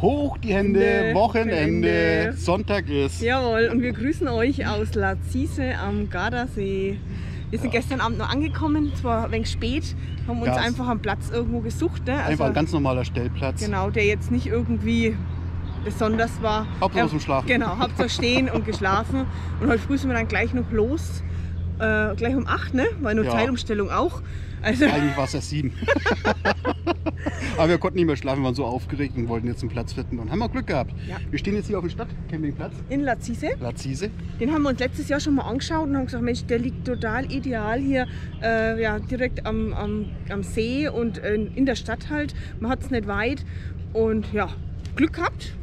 Hoch die Hände, Hände, Wochenende, Wochenende. Sonntag ist. Jawohl, und wir grüßen euch aus Lazise am Gardasee. Wir sind gestern Abend noch angekommen, zwar ein wenig spät, haben uns Ja, es- einfach einen Platz irgendwo gesucht. Ne? Einfach ein ganz normaler Stellplatz. Genau, der jetzt nicht irgendwie besonders war. Hauptsache zum Schlafen. Genau, Hauptsache stehen und geschlafen. Und heute früh sind wir dann gleich noch los. Äh, gleich um 8, ne? War nur Ja. Zeitumstellung auch. Also, Eigentlich war es erst sieben. Aber wir konnten nicht mehr schlafen, waren so aufgeregt und wollten jetzt einen Platz finden und haben auch Glück gehabt. Ja. Wir stehen jetzt hier auf dem Stadtcampingplatz, in Lazise. Lazise. Den haben wir uns letztes Jahr schon mal angeschaut und haben gesagt, Mensch, der liegt total ideal hier, äh, ja, direkt am, am, am See und äh, in der Stadt halt. Man hat es nicht weit und ja, Glück gehabt.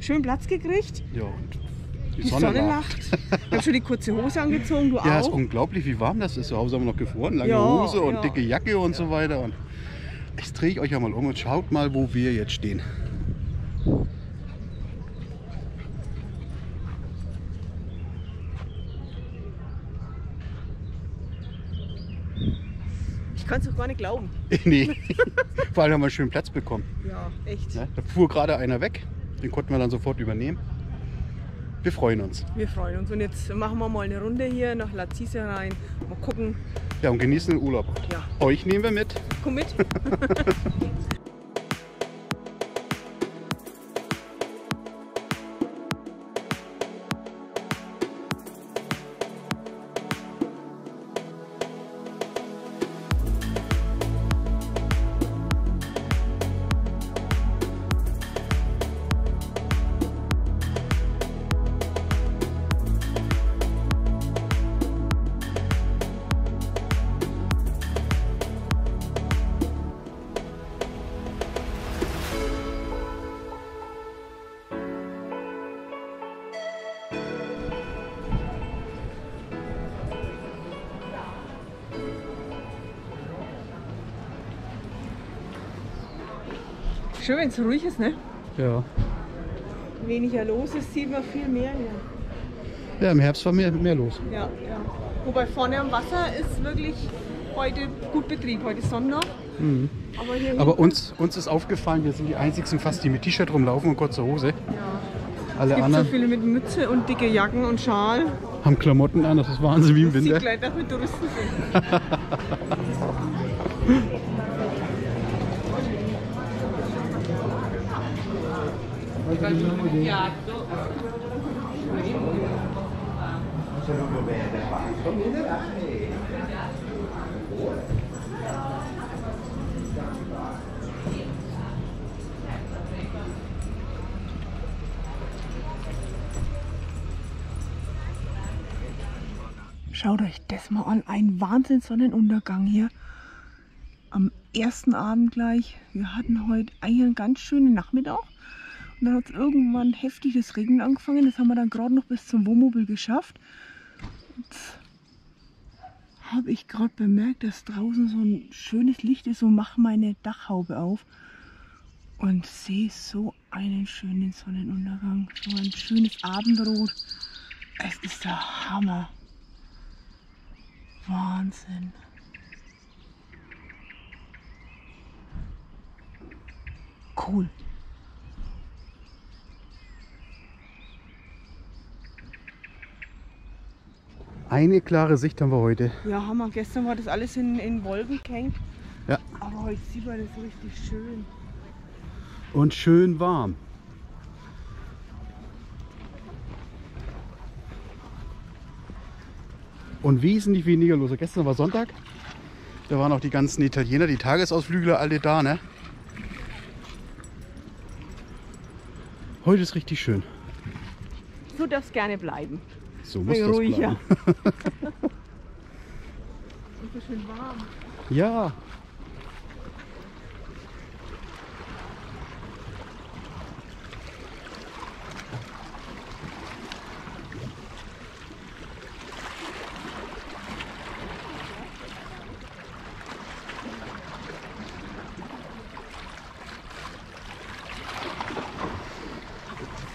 Schön Platz gekriegt. Ja, und die, Die Sonne, Sonne lacht. lacht. Ich habe schon die kurze Hose angezogen, du Ja, ist auch. unglaublich, wie warm das ist. Zu Hause haben wir noch gefroren, lange Ja, Hose und ja. dicke Jacke und so weiter. Und jetzt drehe ich euch ja mal um und schaut mal, wo wir jetzt stehen. Ich kann es doch gar nicht glauben. nee, vor allem haben wir einen schönen Platz bekommen. Ja, echt. Ne? Da fuhr gerade einer weg, den konnten wir dann sofort übernehmen. Wir freuen uns. Wir freuen uns. Und jetzt machen wir mal eine Runde hier nach Lazise rein. Mal gucken. Ja, und genießen den Urlaub. Ja, Euch nehmen wir mit. komm mit. Schön, wenn es ruhig ist, ne? Ja. Weniger los ist, sieht man viel mehr hier. Ja, im Herbst war mehr, mehr los. Ja, ja. Wobei vorne am Wasser ist wirklich heute gut Betrieb. Heute ist Sonntag. Aber hier Mhm. Aber uns, uns ist aufgefallen, wir sind die einzigen fast, die mit T-Shirt rumlaufen und kurzer Hose. ja. Alle Es gibt so anderen viele mit Mütze und dicke Jacken und Schal. haben Klamotten an, das ist Wahnsinn wie im Sieht Winter. gleich, dass wir Touristen sind. Schaut euch das mal an. Ein Wahnsinn Sonnenuntergang hier. Am ersten Abend gleich. Wir hatten heute einen ganz schönen Nachmittag. Dann hat es irgendwann heftig das Regen angefangen. Das haben wir dann gerade noch bis zum Wohnmobil geschafft. Jetzt habe ich gerade bemerkt, dass draußen so ein schönes Licht ist und mache meine Dachhaube auf. Und sehe so einen schönen Sonnenuntergang. So ein schönes Abendrot. Es ist der Hammer. Wahnsinn. Cool. Eine klare Sicht haben wir heute. Ja, Hammer. Gestern war das alles in, in Wolken gehängt. Ja. Aber heute sieht man das richtig schön. Und schön warm. Und wesentlich weniger los. Gestern war Sonntag. Da waren auch die ganzen Italiener, die Tagesausflügler, alle da, ne? Heute ist richtig schön. So darf es gerne bleiben. So muss Bisschen das ruhiger. so schön warm. Ja.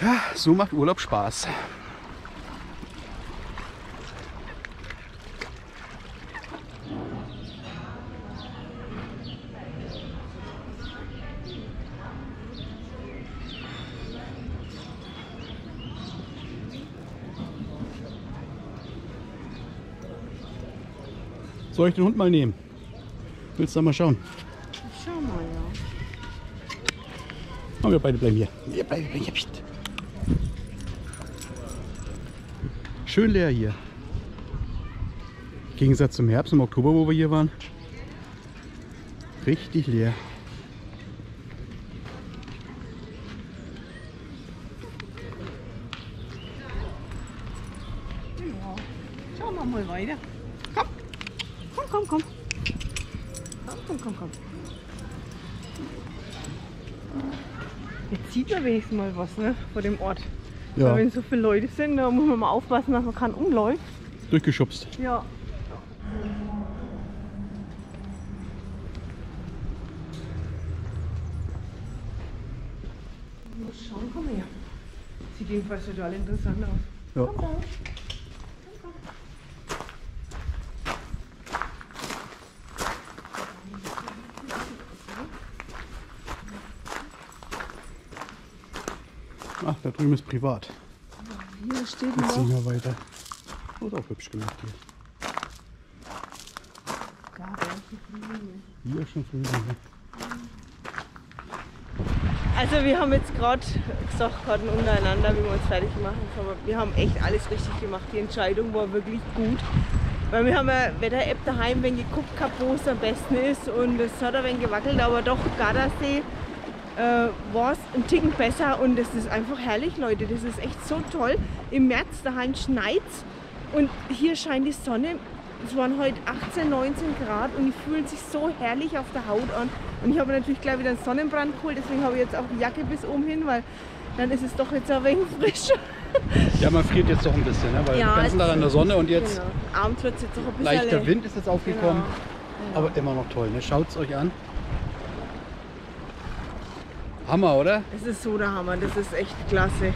Ja, so macht Urlaub Spaß. Soll ich den Hund mal nehmen? Willst du da mal schauen? Schau mal, ja. Oh, wir beide bleiben hier. Wir bleiben hier. Schön leer hier. Im Gegensatz zum Herbst, im Oktober, wo wir hier waren. Richtig leer. Ja. Schauen wir mal weiter. Komm. Komm, komm, komm. Komm, komm, komm, komm. Jetzt wenigstens mal was, ne? Vor dem Ort. Ja, Weil wenn so viele Leute sind, da muss man mal aufpassen, dass man keinen umläuft. durchgeschubst. Ja. Mal schauen, komm her. Sieht jedenfalls total interessant aus. Ja. Komm, da drüben ist privat. Hier steht Jetzt noch. wir weiter. Ist auch hübsch gemacht hier. Da. Hier schon früh. Also wir haben jetzt gerade gesagt, gerade untereinander, wie wir uns fertig machen. Aber wir haben echt alles richtig gemacht. Die Entscheidung war wirklich gut. Weil wir haben ja Wetter-App daheim, wenn geguckt gehabt, wo es am besten ist. Und es hat ein wenig gewackelt, aber doch Gardasee äh, war es ein Ticken besser. Und es ist einfach herrlich, Leute. Das ist echt so toll. Im März daheim schneit und hier scheint die Sonne. Es waren heute 18, 19 Grad und die fühlen sich so herrlich auf der Haut an. Und ich habe natürlich gleich wieder einen Sonnenbrand geholt, deswegen habe ich jetzt auch die Jacke bis oben hin, weil dann ist es doch jetzt ein wenig frischer. Ja, man friert jetzt doch ein bisschen, ne? weil Ja, den ganzen Tag an der Sonne und jetzt Genau. Abends wird es jetzt auch ein bisschen leichter le- Wind ist jetzt aufgekommen. Genau. Aber immer noch toll, ne? Schaut es euch an. Hammer, oder? Es ist so der Hammer, das ist echt klasse.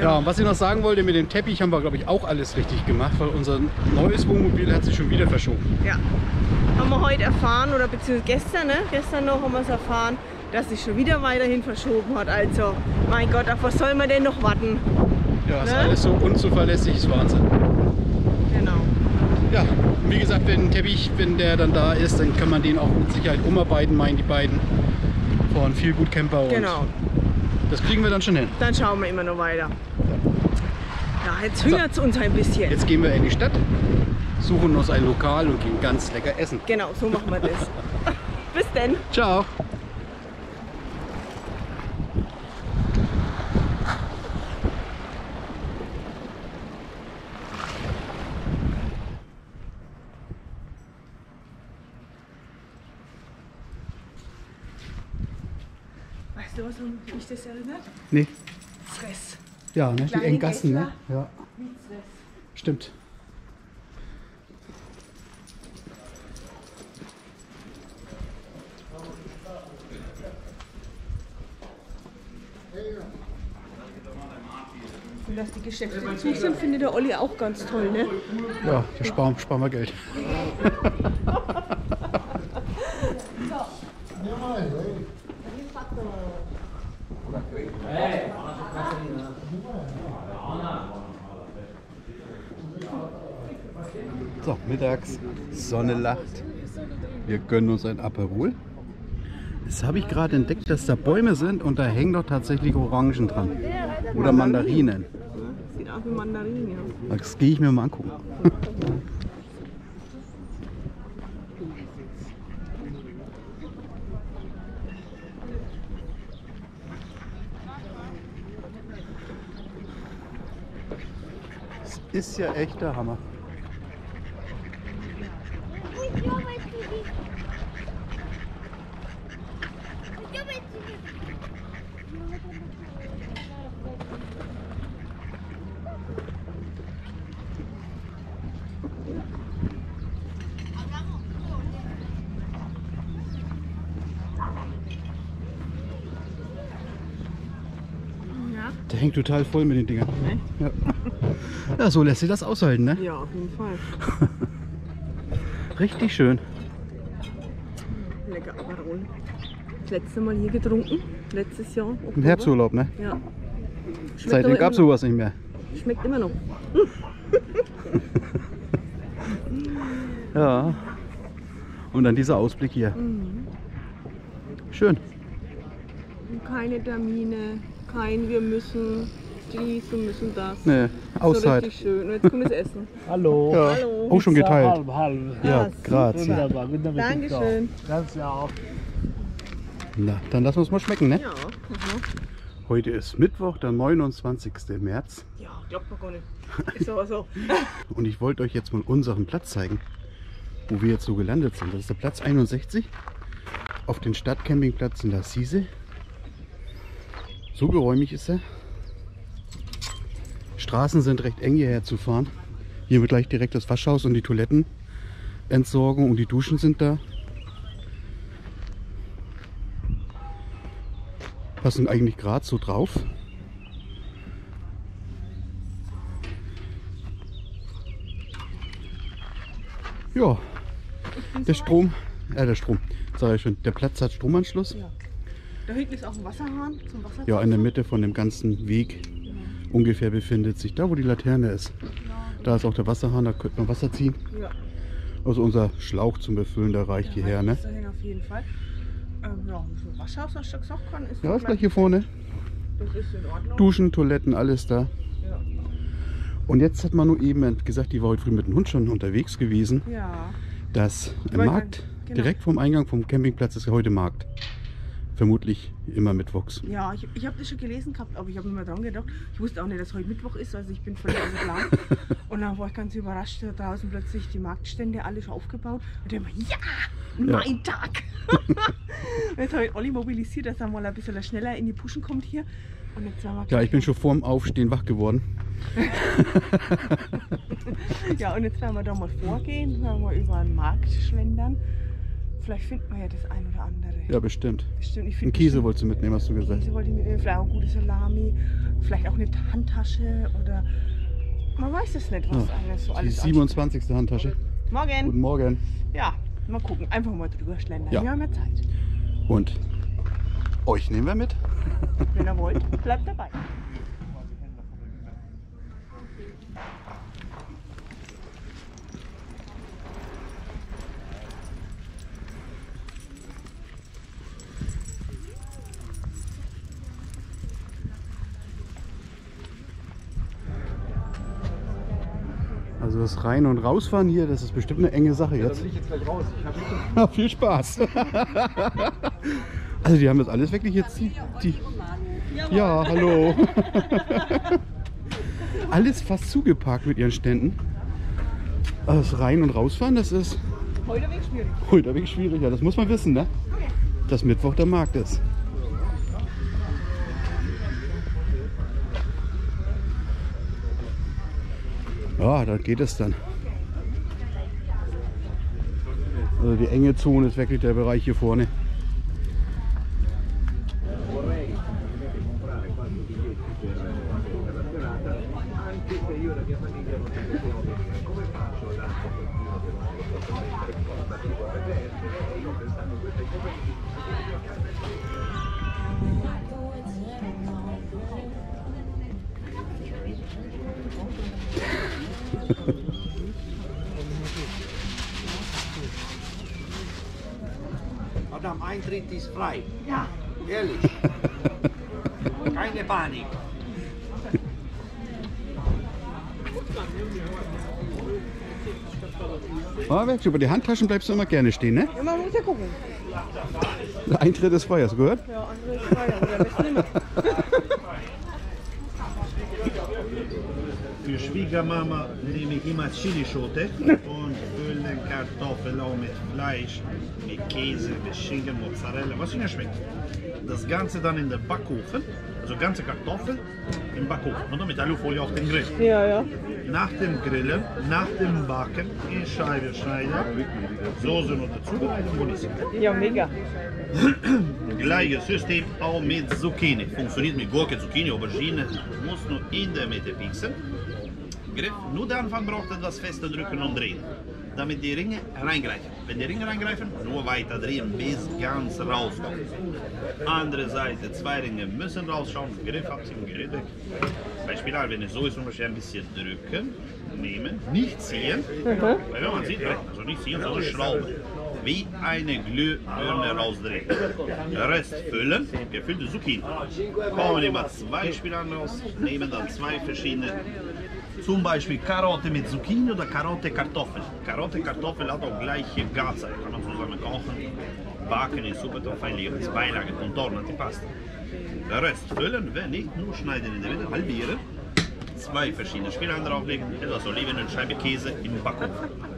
Ja, und was ich noch sagen wollte, mit dem Teppich haben wir, glaube ich, auch alles richtig gemacht, weil unser neues Wohnmobil hat sich schon wieder verschoben. Ja. Haben wir heute erfahren, oder beziehungsweise gestern, ne? gestern noch haben wir es erfahren, dass sich schon wieder weiterhin verschoben hat. Also, mein Gott, auf was soll man denn noch warten? Ja, ist Ne? alles so unzuverlässig, ist Wahnsinn. Genau. Ja, wie gesagt, wenn ein Teppich, wenn der dann da ist, dann kann man den auch mit Sicherheit umarbeiten, meinen die beiden. Von viel gut Camper und Genau. das kriegen wir dann schon hin. Dann schauen wir immer noch weiter. Ja, jetzt hungert es uns ein bisschen. Jetzt gehen wir in die Stadt, suchen uns ein Lokal und gehen ganz lecker essen. Genau, so machen wir das. Bis denn. Ciao! Du, was mich das erinnert? Nee, Stress. ja, ne? die Kleine Enggassen, ne? Ja, stimmt. Und dass die Geschäfte zu sind, findet der Olli auch ganz toll, ne? Ja, da sparen, sparen wir Geld. So, mittags, Sonne lacht. Wir gönnen uns ein Aperol. Jetzt habe ich gerade entdeckt, dass da Bäume sind und da hängen doch tatsächlich Orangen dran. Oder Mandarinen. Sieht aus wie Mandarinen, ja. Das gehe ich mir mal angucken. Das ist ja echt der Hammer. Ja, Der hängt total voll mit den Dingern. Ja. ja, so lässt sich das aushalten, ne? ja auf jeden Fall. Richtig schön. Lecker Aperol. Das letzte Mal hier getrunken, letztes Jahr. Im Oktober. Herbsturlaub, ne? Ja. Schmeckt Seitdem gab es sowas nicht mehr. Schmeckt immer noch. Ja, Und dann dieser Ausblick hier. Schön. Und keine Termine, kein wir müssen dies und müssen das. Ne, So Auszeit. richtig schön. Und jetzt kommt das Essen. Hallo. Ja. Hallo. Oh, schon geteilt. Halb, halb. Ja, grazie. Wunderbar. Guten Appetit Dankeschön. auch. Ganz ja auch. Na, dann lassen wir es mal schmecken, ne? Ja. Aha. Heute ist Mittwoch, der 29. März. Ja, glaubt man gar nicht. Ist aber so. Und ich wollte euch jetzt mal unseren Platz zeigen, wo wir jetzt so gelandet sind. Das ist der Platz 61 auf den Stadtcampingplatz in La Cise. So geräumig ist er. Straßen sind recht eng hierher zu fahren. Hier wird gleich direkt das Waschhaus und die Toilettenentsorgung und die Duschen sind da. Passen eigentlich gerade so drauf. Ja, der Strom, äh, der Strom, sag ich schon, der Platz hat Stromanschluss. Ja. Da hinten ist auch ein Wasserhahn zum Wasser. Ja, in der Mitte von dem ganzen Weg ungefähr befindet sich da, wo die Laterne ist. Da ist auch der Wasserhahn, da könnte man Wasser ziehen. Ja. Also unser Schlauch zum Befüllen, der reicht hierher, ne? Dahin auf jeden Fall. Ähm, ja, so du gesagt, kann, ist Ja, ist gleich hier vorne. Das ist in Ordnung. Duschen, Toiletten, alles da. Ja. Und jetzt hat man nur eben gesagt, die war heute früh mit dem Hund schon unterwegs gewesen, ja. dass im Markt, genau. direkt vom Eingang vom Campingplatz ist ja heute Markt. Vermutlich immer mittwochs. Ja, ich, ich habe das schon gelesen gehabt, aber ich habe nicht mehr dran gedacht. Ich wusste auch nicht, dass heute Mittwoch ist, also ich bin völlig außer Plan. Und dann war ich ganz überrascht, da draußen plötzlich die Marktstände alle schon aufgebaut. Und dachte mir, ja, Ja. mein Tag! Und jetzt habe ich Olli mobilisiert, dass er mal ein bisschen schneller in die Puschen kommt hier. Und jetzt wir Ja, ich bin schon vorm Aufstehen wach geworden. Ja, und jetzt werden wir da mal vorgehen, werden wir über den Markt schlendern. Vielleicht finden wir ja das ein oder andere. Ja, bestimmt. Bestimmt, ich find Käse wolltest du mitnehmen, hast du gesagt. Käse wollte ich mitnehmen, vielleicht auch gute Salami, vielleicht auch eine Handtasche oder man weiß es nicht, was Ja, alles so Die alles 27. Handtasche. ansteht. Morgen. Guten Morgen. Ja, mal gucken, einfach mal drüber schlendern. Ja. Wir haben ja Zeit. Und euch nehmen wir mit. Wenn ihr wollt, bleibt dabei. Also das Rein- und Rausfahren hier, das ist bestimmt eine enge Sache jetzt. ich jetzt gleich raus. Ja, viel Spaß. also die haben das alles wirklich jetzt die, die Ja, hallo. alles fast zugeparkt mit ihren Ständen. Also das Rein- und Rausfahren, das ist Heute schwierig. heute schwierig. Ja, das muss man wissen, ne? Dass Mittwoch der Markt ist. Ja, da geht es dann. Also die enge Zone ist wirklich der Bereich hier vorne. Frei. Ja. Ehrlich. Keine Panik. Du, über die Handtaschen bleibst du immer gerne stehen, ne? Ja, man muss ja gucken. Der Eintritt hast du gehört? Ja, andere ist frei, aber der mehr. Für Schwiegermama nehme ich immer Chilischote Kartoffeln auch mit Fleisch, mit Käse, mit Schinken, Mozzarella, was Ihnen schmeckt. Das Ganze dann in den Backofen, also ganze Kartoffeln im Backofen oder mit Alufolie auf den Grill. Ja, ja. Nach dem Grillen, nach dem Backen in Scheiben schneiden, Soße noch dazu bereiten, buonissimo. Ja, mega. Gleiches System auch mit Zucchini. Funktioniert mit Gurke, Zucchini, Aubergine. Muss nur in der Mitte pieksen. Griff. Nur der Anfang braucht etwas fester drücken und drehen. Damit die Ringe reingreifen. Wenn die Ringe reingreifen, nur weiter drehen, bis ganz rauskommt. Andere Seite, zwei Ringe müssen rausschauen. Griff abziehen, Griff weg. Bei wenn es so ist, muss man ein bisschen drücken, nehmen, nicht ziehen. Weil wenn man sieht, also nicht ziehen, sondern schrauben. wie eine Glühbirne rausdrehen. Rest füllen, gefüllte Zucchini. Kommen immer zwei Spiralen raus, nehmen dann zwei verschiedene zum Beispiel Karotte mit Zucchini oder Karotte Kartoffel. Karotte Kartoffel hat auch gleiche Garzeit. Kann man zusammen kochen, backen in Suppe und fein als Beilage, Contorno, Antipasta. Der Rest füllen, wenn nicht, nur schneiden in der Mitte, halbieren. Zwei verschiedene Spiralen drauflegen, etwas Oliven und Scheibe Käse im Backofen.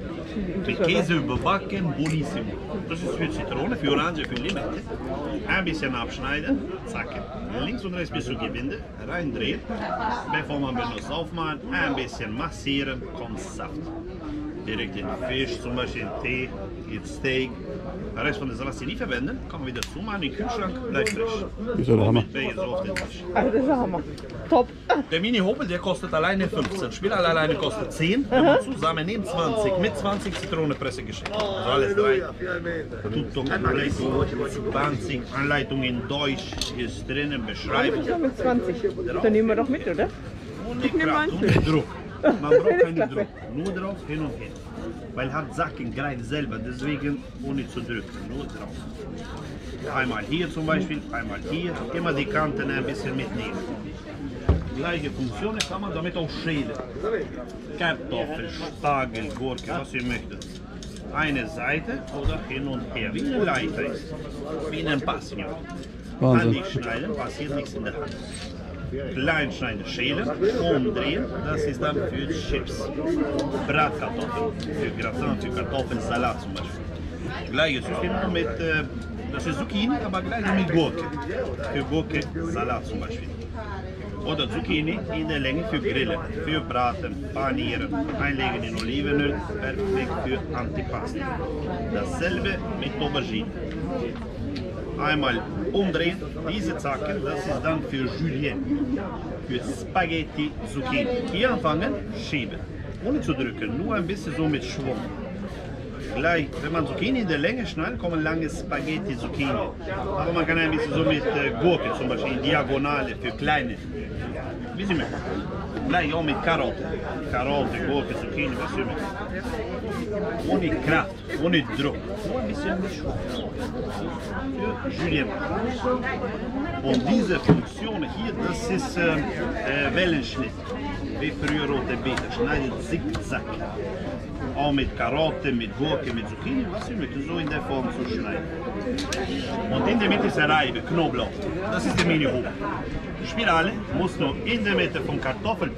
Käse überbacken, buonissimo. Das ist für Zitrone, für Orange, für Limette. Ein bisschen abschneiden, zack. Links und rechts bis zu Gewinde, reindrehen. Bevor man benutzt, aufmachen, ein bisschen massieren, kommt Saft. Direkt in Fisch, zum Beispiel in Tee, in Steak. Den Rest von der Salat nie verwenden, kann man wieder zumachen, in den Kühlschrank, bleibt frisch. Ist ja der Hammer. Also das ist der Hammer. Top. Der Mini-Hobel, der kostet alleine 15. Spirale alleine kostet 10. Wenn man zusammen nimmt 20. Mit 20 Zitronenpresse geschenkt. Also alles drei. Tutto completo. 20. Anleitung in Deutsch ist drinnen, Beschreibung. Das mit 20. Dann nehmen wir doch mit, oder? Ohne nehme Kraft, ohne Druck. Man braucht keinen. Druck. Nur drauf, hin und her. Weil hat Sacken greift selber, deswegen ohne zu drücken. Nur drauf. Einmal hier zum Beispiel, einmal hier. Immer die Kanten ein bisschen mitnehmen. Gleiche Funktion kann man damit auch schälen. Kartoffel, Spargel, Gurke, was ihr möchtet. Eine Seite oder hin und her, wie eine Leiter ist. Wie ein Passion. Wahnsinn. Hand schneiden, passiert nichts in der Hand. Klein schneiden, schälen, umdrehen, das ist dann für Chips. Bratkartoffeln, für Gratin, für Kartoffelsalat zum Beispiel. Gleiches System mit, äh, das ist Zucchini, aber gleich mit Gurke. Für Gurke, Salat zum Beispiel. Oder Zucchini in der Länge für Grillen, für Braten, Panieren, einlegen in Olivenöl, perfekt für Antipasti. Dasselbe mit Aubergine. Einmal umdrehen, diese Zacken, das ist dann für Julienne, für Spaghetti Zucchini. Hier anfangen, schieben, ohne zu drücken, nur ein bisschen so mit Schwung. Gleich, wenn man Zucchini in der Länge schneidet, kommen lange Spaghetti Zucchini. Aber man kann ein bisschen so mit äh, Gurke zum Beispiel, Diagonale für kleine. Wie Sie möchten. Gleich auch mit Karotte. Karotte, Gurke, Zucchini, Kraft, ohne Druck. Nur ein bisschen mit Schwung. Für Julien. Und diese Funktion hier, das ist äh, Wellenschnitt. Wie früher rote Beete. Schneidet zickzack. Auch mit Karotte, mit Gurke, mit Zucchini, was Sie möchten, so in der Form zu schneiden. Und in der Mitte ist eine Reibe, Knoblauch. Das ist der Mini-Hub. Spirale muss nur in der Mitte vom Kartoffel.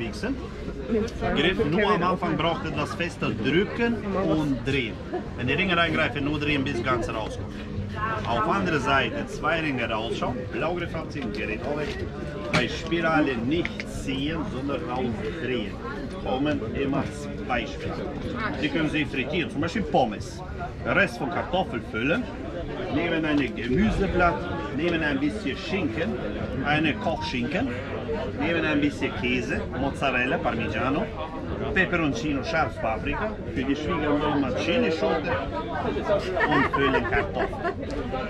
Griff nur am Anfang braucht ihr das fester drücken und drehen. Wenn die Ringe reingreifen, nur drehen bis ganz rauskommt. Auf andere Seite zwei Ringe rausschauen, Blaugriff abziehen, Gerät auch weg. Bei Spirale nicht ziehen, sondern rausdrehen. Kommen immer zwei Spiralen. Die können Sie frittieren, zum Beispiel Pommes. Den Rest von Kartoffel füllen, nehmen ein Gemüseblatt, nehmen ein bisschen Schinken, eine Kochschinken, nehmen ein bisschen Käse, Mozzarella, Parmigiano, Peperoncino, scharf Paprika, für die Schwiegermama Chilischote und füllen Kartoffeln.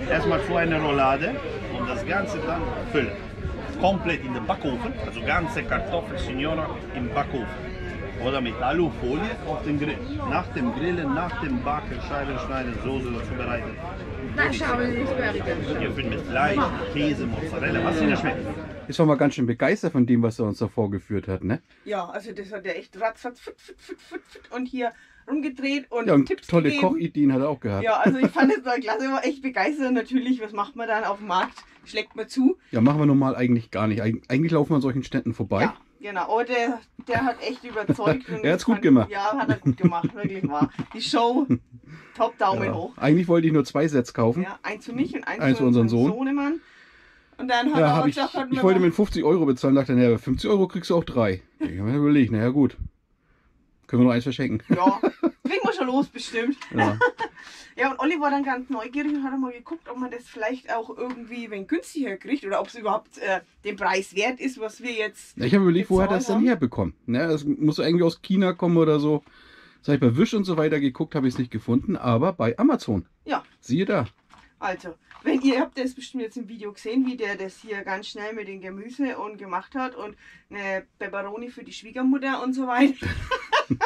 Erstmal zu einer Roulade und das Ganze dann füllen. Komplett in den Backofen, also ganze Kartoffel Signora im Backofen. Oder mit Alufolie auf den Grill. Nach dem Grillen, nach dem Backen, Scheiben schneiden, Soße dazu bereiten. Ihr füllt mit Fleisch, Käse, Mozzarella, was Ihnen schmeckt. Ist schon mal ganz schön begeistert von dem, was er uns da vorgeführt hat, ne? Ja, also das hat er echt ratzfatz fit, fit, fit, fit, fit und hier rumgedreht und, Ja, und Tipps tolle gegeben. Kochideen hat er auch gehabt. Ja, also ich fand es war klasse, war echt begeistert. Natürlich, was macht man dann auf dem Markt? Schlägt man zu. Ja, machen wir normal eigentlich gar nicht. Eig eigentlich laufen wir an solchen Ständen vorbei. Ja, genau. Aber der, der hat echt überzeugt. Er hat's ich gut gemacht. Ja, hat er gut gemacht, wirklich wahr. Die Show, top Daumen Ja. hoch. Eigentlich wollte ich nur zwei Sets kaufen. Ja, eins für mich und eins, Eins für unseren Sohn. Sohnemann. Und dann hat Ja, er auch ich, gesagt, hat ich mir wollte mit 50 Euro bezahlen, dachte, naja, 50 Euro kriegst du auch drei. Ich habe mir überlegt, naja gut, können wir nur eins verschenken. Ja, kriegen wir schon los bestimmt. Ja. Ja, und Olli war dann ganz neugierig und hat mal geguckt, ob man das vielleicht auch irgendwie wenn günstiger kriegt oder ob es überhaupt äh, den Preis wert ist, was wir jetzt. Ja, Ich habe überlegt, wo hat er das denn herbekommen? Ne, das muss irgendwie aus China kommen oder so. Das habe ich bei Wish und so weiter geguckt, habe ich es nicht gefunden, aber bei Amazon. Ja, Siehe da. also, wenn ihr habt das bestimmt jetzt im Video gesehen, wie der das hier ganz schnell mit dem Gemüse und gemacht hat und eine Peperoni für die Schwiegermutter und so weiter.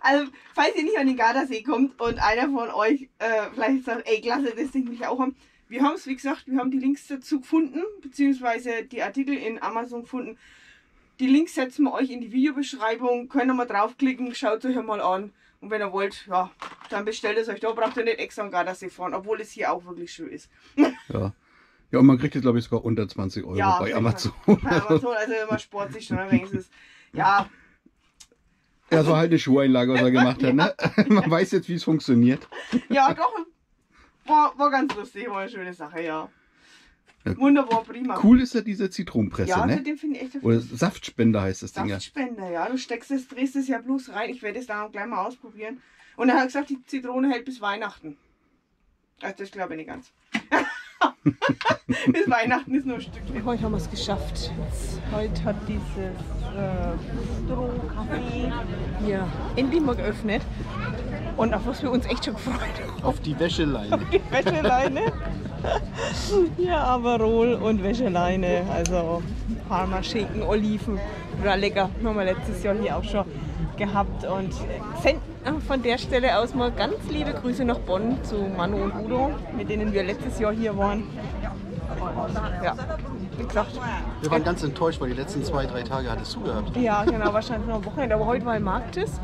Also, falls ihr nicht an den Gardasee kommt und einer von euch äh, vielleicht sagt, ey, klasse, das Ding will ich auch haben. Wir haben es, wie gesagt, wir haben die Links dazu gefunden, beziehungsweise die Artikel in Amazon gefunden. Die Links setzen wir euch in die Videobeschreibung, könnt ihr mal draufklicken, schaut euch mal an. Und wenn ihr wollt, ja, dann bestellt es euch da, braucht ihr nicht extra am Gardasee fahren, obwohl es hier auch wirklich schön ist. Ja. Ja, und man kriegt jetzt, glaube ich, sogar unter 20 Euro Ja, bei auf Amazon. Bei Amazon, also man sport sich schon ein wenig. Es ist- Ja, Ja, so halt eine Schuheinlage, was er gemacht hat. Ne? Man weiß jetzt, wie es funktioniert. ja, doch. War, war ganz lustig, war eine schöne Sache, ja. Ja. Wunderbar, prima. Cool ist ja diese Zitronenpresse, Ja, ne? also den finde ich echt Oder Saftspender heißt das Ding ja. Saftspender, ja. Du steckst es, drehst es ja bloß rein. Ich werde es dann auch gleich mal ausprobieren. Und er hat gesagt, die Zitrone hält bis Weihnachten. Also das glaube ich nicht ganz. bis Weihnachten ist nur ein Stückchen. Heute haben wir es geschafft. Jetzt, heute hat dieses äh, Bistro-Café hier endlich mal geöffnet. Und auf was wir uns echt schon gefreut haben. Auf die Wäscheleine. Die Wäscheleine. ja, Aperol und Wäscheleine. Also Parmaschinken, Oliven. War lecker. Haben wir letztes Jahr hier auch schon gehabt. Und senden von der Stelle aus mal ganz liebe Grüße nach Bonn zu Manu und Udo, mit denen wir letztes Jahr hier waren. Ja, wie gesagt, Wir waren ganz enttäuscht, weil die letzten zwei, drei Tage hat es zugehabt. ja, genau, wahrscheinlich noch am Wochenende. Aber heute war im Marktes,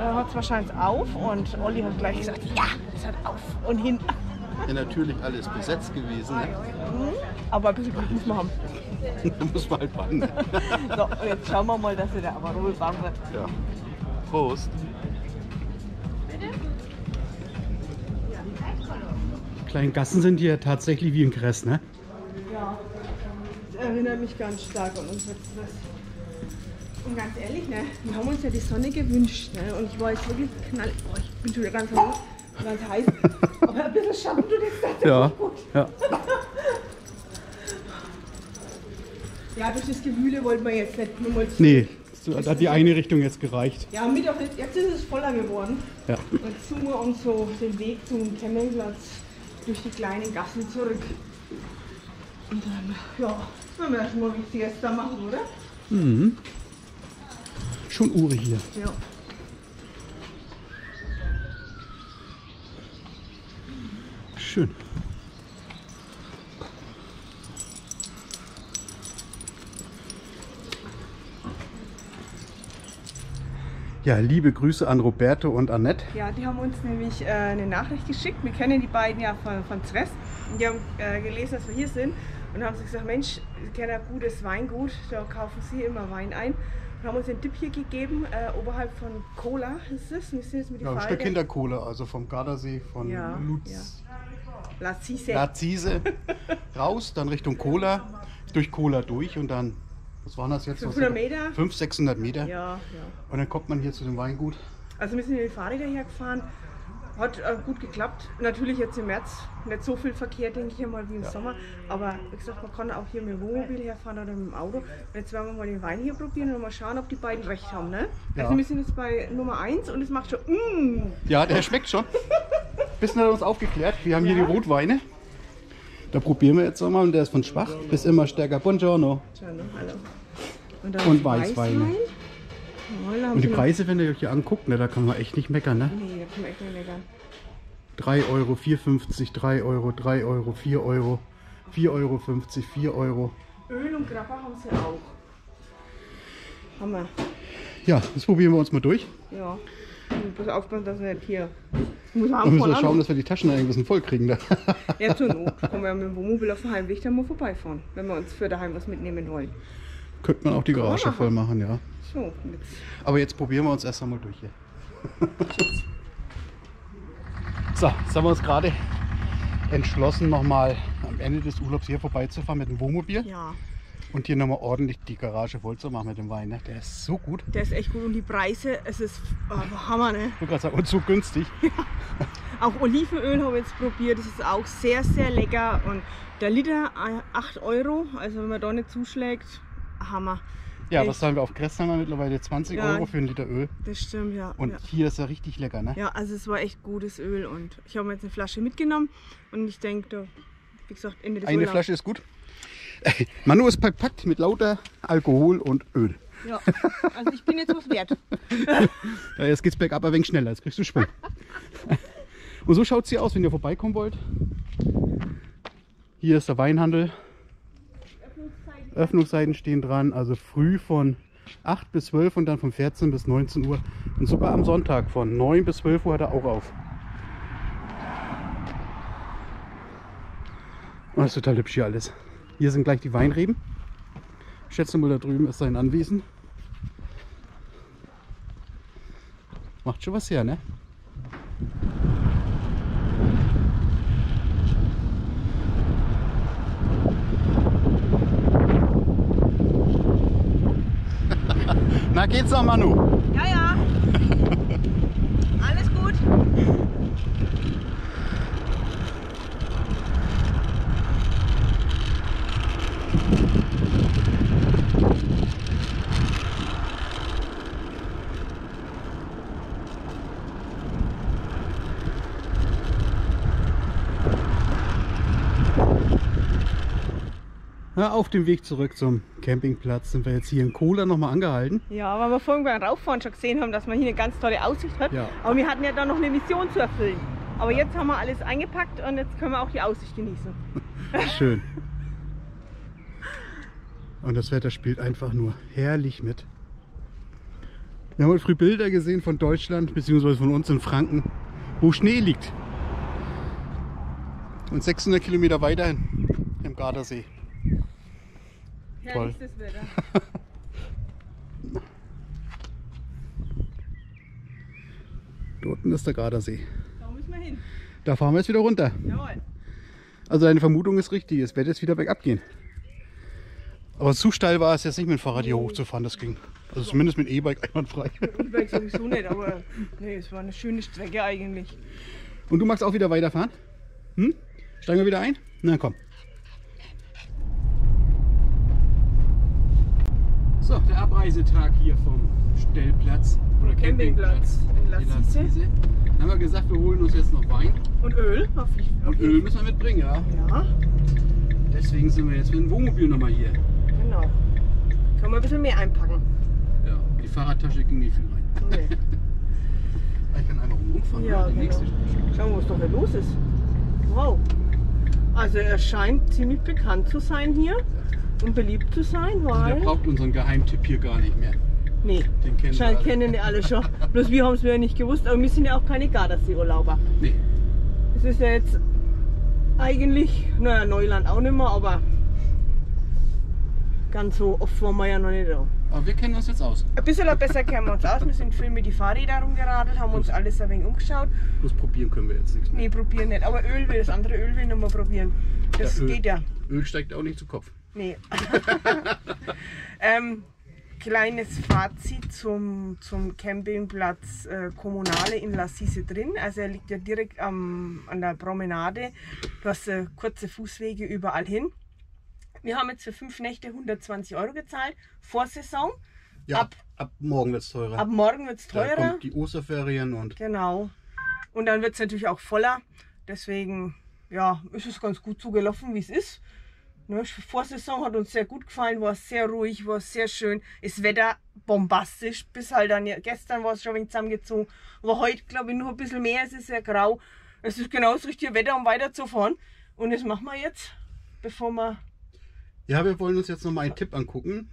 äh, hat es wahrscheinlich auf und Olli hat gleich gesagt, ja, es hat auf und hin. Ja, natürlich alles besetzt gewesen. Ne? Aber ein bisschen Glück muss man haben. da muss man halt warten. So, und jetzt schauen wir mal, dass wir der Amarol warm wird. Ja. Prost. Kleinen Gassen sind hier tatsächlich wie in Kress, ne? Ja, das erinnert mich ganz stark an unser Stress. Und ganz ehrlich, ne, wir haben uns ja die Sonne gewünscht, ne? Und ich war jetzt wirklich knall. Oh, ich bin schon wieder ganz. Ganz heiß. Aber ein bisschen schaffen du das tatsächlich Ja. gut. ja. Ja, durch das Gewühle wollten wir jetzt nicht nur mal zu. Nee, so, da hat die eine Richtung jetzt gereicht. Ja, Mittag, jetzt, jetzt ist es voller geworden. Ja. Jetzt suchen wir uns so den Weg zum Campingplatz durch die kleinen Gassen zurück. Und dann, ja, werden wir erstmal wie Siesta machen, oder? Mhm. Schon Uri hier. Ja. Schön. Ja, liebe Grüße an Roberto und Annette. Ja, die haben uns nämlich äh, eine Nachricht geschickt. Wir kennen die beiden ja von, von Zres. Und die haben äh, gelesen, dass wir hier sind. Und haben sich gesagt, Mensch, sie kennen ein gutes Weingut, da kaufen sie immer Wein ein. Und haben uns den Tipp hier gegeben, äh, oberhalb von Cola ist es. Wir sind jetzt mit Ja, ein. Stück hinter Kohle, also vom Gardasee, von Ja, Lutz, La Cise. Lazise raus, dann Richtung Kola, durch Kola durch und dann, was waren das jetzt? 500 Meter? 500, 600 Meter. Ja, ja. Und dann kommt man hier zu dem Weingut. Also wir sind mit den Fahrrädern hergefahren. Hat äh, gut geklappt. Natürlich jetzt im März nicht so viel Verkehr, denke ich einmal, wie im Sommer. Aber wie gesagt, man kann auch hier mit dem Wohnmobil herfahren oder mit dem Auto. Und jetzt werden wir mal den Wein hier probieren und mal schauen, ob die beiden recht haben. Ne? Ja. Also wir sind jetzt bei Nummer 1 und es macht schon mm, Ja, der schmeckt schon. Bisschen hat er uns aufgeklärt. Wir haben hier Ja. die Rotweine. Da probieren wir jetzt nochmal und der ist von schwach bis immer stärker. Buongiorno. Ne? Hallo. Und, dann Und. Weißwein. Haben Und die Preise, wenn ihr euch hier anguckt, ne, da kann man echt nicht meckern. Ne? Nee, da kann man echt nicht meckern. 3 Euro, 4,50, 3 Euro, 3 Euro, 4 Euro, 4,50 Euro, 4 Euro. Öl und Grappa haben sie auch. Hammer. Ja, das probieren wir uns mal durch. Ja. Und bloß aufpassen, dass wir nicht hier. Haben müssen wir schauen, dass wir die Taschen ein bisschen voll kriegen. Da. Ja, zur Not. Können wir mit dem Wohnmobil auf dem Heimweg dann mal vorbeifahren, wenn wir uns für daheim was mitnehmen wollen. Könnte man auch die Garage machen. voll machen, ja. So, jetzt. Aber jetzt probieren wir uns erst einmal durch hier. so, jetzt haben wir uns gerade entschlossen, nochmal am Ende des Urlaubs hier vorbeizufahren mit dem Wohnmobil Ja, und hier nochmal ordentlich die Garage voll zu machen mit dem Wein. Ne? Der ist so gut. der ist echt gut und die Preise, es ist äh, Hammer, ne? Ich wollte gerade sagen, und so günstig. Auch Olivenöl habe ich jetzt probiert, das ist auch sehr, sehr lecker und der Liter äh, 8 Euro, also wenn man da nicht zuschlägt, Hammer. Ja, was zahlen wir auf Kress haben wir mittlerweile 20 Ja. Euro für einen Liter Öl. Das stimmt, ja. Und ja. hier ist er richtig lecker, ne? Ja, also es war echt gutes Öl und ich habe mir jetzt eine Flasche mitgenommen und ich denke, wie gesagt, Ende des Eine Urlaubs. Flasche ist gut. Manu ist verpackt mit lauter Alkohol und Öl. Ja, also ich bin jetzt was wert. Ja, jetzt geht's bergab ein wenig schneller, jetzt kriegst du Schwung. Und so schaut es hier aus, wenn ihr vorbeikommen wollt. Hier ist der Weinhandel. Öffnungszeiten stehen dran, also früh von 8 bis 12 und dann von 14 bis 19 Uhr. Und sogar am Sonntag von 9 bis 12 Uhr hat er auch auf. Oh, das ist total hübsch hier alles. Hier sind gleich die Weinreben. Ich schätze mal, da drüben ist sein Anwesen. Macht schon was her, ne? Na geht's noch, Manu? Ja, ja. Alles gut. Ja, auf dem Weg zurück zum Campingplatz sind wir jetzt hier in Kola nochmal angehalten. Ja, weil wir vorhin beim Rauffahren schon gesehen haben, dass man hier eine ganz tolle Aussicht hat. Ja. Aber wir hatten ja da noch eine Mission zu erfüllen. Aber jetzt haben wir alles eingepackt und jetzt können wir auch die Aussicht genießen. Schön. Und das Wetter spielt einfach nur herrlich mit. Wir haben heute früh Bilder gesehen von Deutschland, beziehungsweise von uns in Franken, wo Schnee liegt. Und 600 Kilometer weiter im Gardasee. Toll. Herrlichstes Wetter. Dort unten ist der Gardasee. Da müssen wir hin. Da fahren wir jetzt wieder runter. Jawohl. Also deine Vermutung ist richtig, es wird jetzt wieder bergab gehen. Aber zu steil war es jetzt nicht mit dem Fahrrad hier hochzufahren, das ging. Also zumindest mit E-Bike einwandfrei. E-Bike sowieso nicht, aber nee, es war eine schöne Strecke eigentlich. Und du magst auch wieder weiterfahren? Hm? Steigen wir wieder ein? Na komm. So, der Abreisetag hier vom Stellplatz oder Campingplatz in La in La Cise. Cise. Dann haben wir gesagt, wir holen uns jetzt noch Wein. Und Öl, hoffentlich. Und Öl müssen wir mitbringen, ja. Ja, Deswegen sind wir jetzt mit dem Wohnmobil nochmal hier. genau. Können wir ein bisschen mehr einpacken. Ja, die Fahrradtasche ging nicht viel rein. Nee. Ich kann einfach rumfahren. Ja, genau. nächste Schauen wir, was doch hier los ist. Wow. Also er scheint ziemlich bekannt zu sein hier und beliebt zu sein, Also der weil... braucht unseren Geheimtipp hier gar nicht mehr. Nee, Den kennen wir scheint alle. kennen die alle schon. Bloß wir haben es ja nicht gewusst, aber wir sind ja auch keine Gardasee-Urlauber. Nee. Es ist ja jetzt eigentlich, naja, Neuland auch nicht mehr, aber ganz so oft waren wir ja noch nicht da. Aber wir kennen uns jetzt aus. Ein bisschen besser kennen wir uns aus. Wir sind viel mit die Fahrräder rumgeradelt, haben uns alles ein wenig umgeschaut. Bloß probieren können wir jetzt nichts mehr. Nee, probieren nicht. Aber Öl will, das andere Öl will noch mal probieren. Das Ja, Öl. geht ja. Öl steigt auch nicht zu Kopf. Nee. ähm, kleines Fazit zum, zum Campingplatz äh, Kommunale in La Cise drin. Also er liegt ja direkt am, an der Promenade. Du hast äh, kurze Fußwege überall hin. Wir haben jetzt für fünf Nächte 120 Euro gezahlt, vor Saison. Ja, Ab- ab, morgen wird es teurer. Ab morgen wird es da teurer. kommt die Osterferien und Genau. Und dann wird es natürlich auch voller. Deswegen ja, ist es ganz gut zugelaufen, wie es ist. Ne, Vorsaison hat uns sehr gut gefallen, war sehr ruhig, war sehr schön. Das Wetter bombastisch. Bis halt dann, ja- gestern war es schon ein wenig zusammengezogen. Aber heute, glaube ich, nur ein bisschen mehr. Es ist sehr grau. Es ist genau das richtige Wetter, um weiterzufahren. Und das machen wir jetzt, bevor wir. ja, wir wollen uns jetzt noch mal einen Tipp angucken.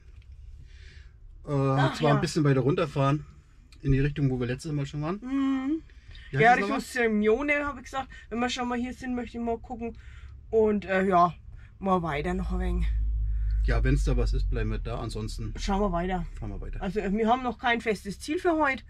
Äh, und zwar ja. ein bisschen weiter runterfahren in die Richtung, wo wir letztes Mal schon waren. Hm, heißt ja, Richtung? Sirmione habe ich gesagt. Wenn wir schon mal hier sind, möchte ich mal gucken. Und äh, ja, mal weiter noch ein wenig. ja, wenn es da was ist, bleiben wir da. Ansonsten Schauen wir weiter. fahren wir weiter. Also wir haben noch kein festes Ziel für heute.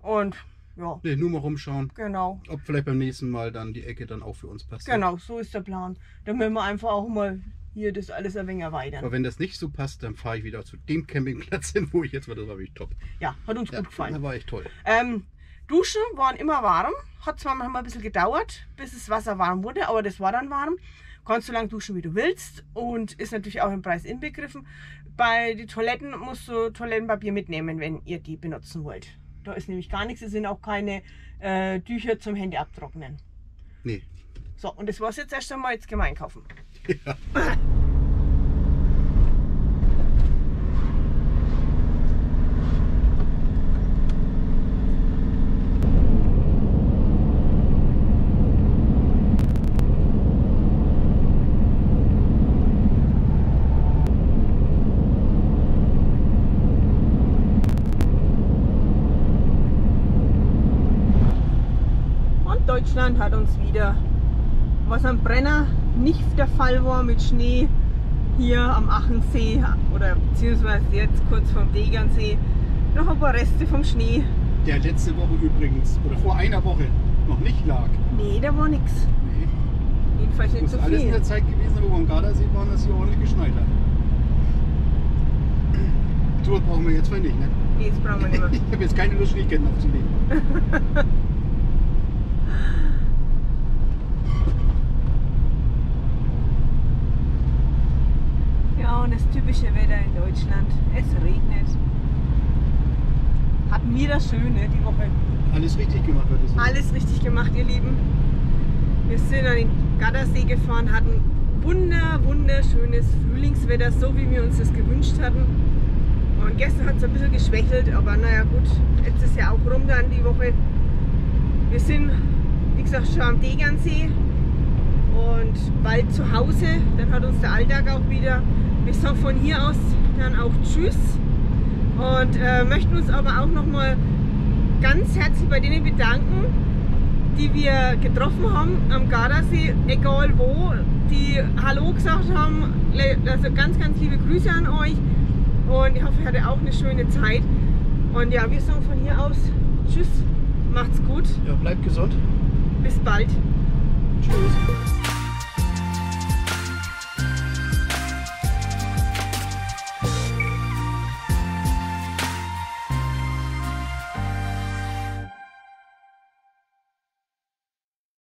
Und ja, Nee, nur mal rumschauen, genau. ob vielleicht beim nächsten Mal dann die Ecke dann auch für uns passt. Genau, so ist der Plan. Dann werden wir einfach auch mal hier das alles ein wenig erweitern. Aber wenn das nicht so passt, dann fahre ich wieder zu dem Campingplatz hin, wo ich jetzt war. Das war wirklich top. Ja, hat uns Ja, gut gefallen. da war echt toll. Ähm, Duschen waren immer warm. Hat zwar manchmal ein bisschen gedauert, bis das Wasser warm wurde, aber das war dann warm. Kannst so lange duschen, wie du willst und ist natürlich auch im Preis inbegriffen. Bei den Toiletten musst du Toilettenpapier mitnehmen, wenn ihr die benutzen wollt. Da ist nämlich gar nichts, es sind auch keine äh, Tücher zum Handy abtrocknen. Nee. So, und das war's jetzt erst einmal, jetzt gehen wir einkaufen. Deutschland hat uns wieder, was am Brenner nicht der Fall war mit Schnee, hier am Achensee oder beziehungsweise jetzt kurz vom Degernsee, noch ein paar Reste vom Schnee. Der letzte Woche übrigens, oder vor einer Woche, noch nicht lag. Nee, da war nix. Nee. Jedenfalls nicht so alles in viel. der Zeit gewesen, wo wir am Gardasee waren, dass hier ordentlich geschneit hat. Was brauchen wir jetzt vielleicht nicht, ne? Nee, das brauchen wir nicht mehr. Ich habe jetzt keine Lust, Schneeketten aufzulegen. Ja, und das typische Wetter in Deutschland. Es regnet. Hatten wir das schön, ne, die Woche. Alles richtig gemacht wird es. Alles richtig gemacht, ihr Lieben. Wir sind an den Gardasee gefahren, hatten wunder, wunderschönes Frühlingswetter, so wie wir uns das gewünscht hatten. Und gestern hat es ein bisschen geschwächelt, aber naja gut, jetzt ist ja auch rum dann die Woche. Wir sind, wie gesagt, schon am Degernsee und bald zu Hause. Dann hat uns der Alltag auch wieder. Wir sagen von hier aus dann auch Tschüss und äh, möchten uns aber auch nochmal ganz herzlich bei denen bedanken, die wir getroffen haben am Gardasee, egal wo, die Hallo gesagt haben. Also ganz, ganz liebe Grüße an euch und ich hoffe, ihr hattet auch eine schöne Zeit. Und ja, wir sagen von hier aus Tschüss, macht's gut, Ja, bleibt gesund. bis bald. Tschüss.